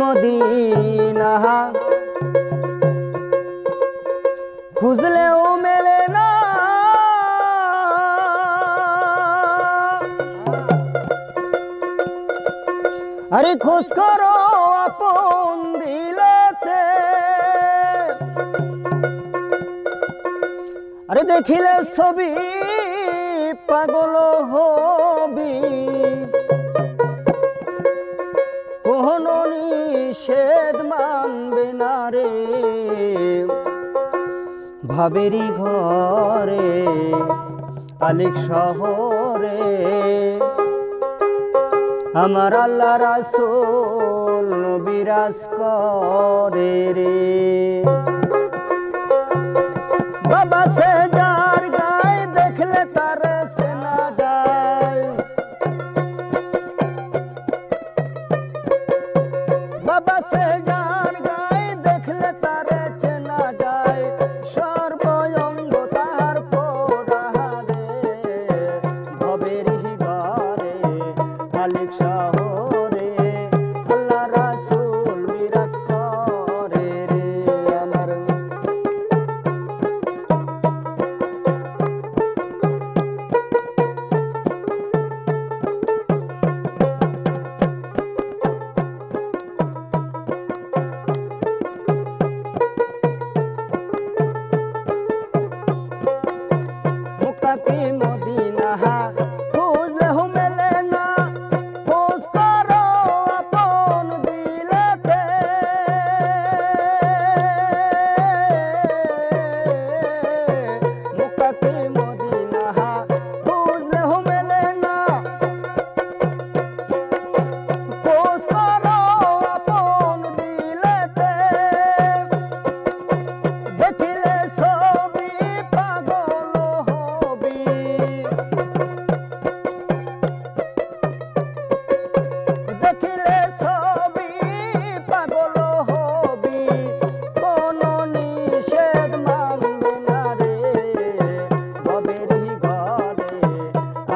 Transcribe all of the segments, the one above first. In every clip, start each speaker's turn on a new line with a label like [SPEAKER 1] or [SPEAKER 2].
[SPEAKER 1] Medina খুঁজলেও মেলে না। আরে খোঁজ করো আপন দিলেতে। আরে দেখিলে ছবি পাগল হবি। মানবে না রে ভাবেরি ঘরে, আলিক শহরে। আমার আল্লাহ রাসুল বিরাজ করে রে। বাবা সে verdad.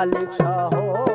[SPEAKER 1] मालिक शाह हो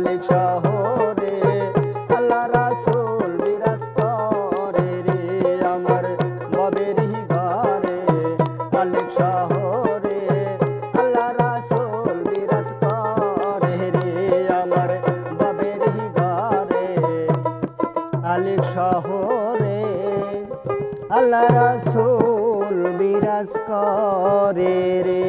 [SPEAKER 1] আলিক শহরে, আল্লাহ রাসূল বিরাজ করে রে। আমার ভবের হিগারে আলিক শহরে, আল্লাহ রাসূল বিরাজ করে রে। আমার ভবের হিগারে আলিক শহরে, আল্লাহ রাসূল বিরাজ করে রে।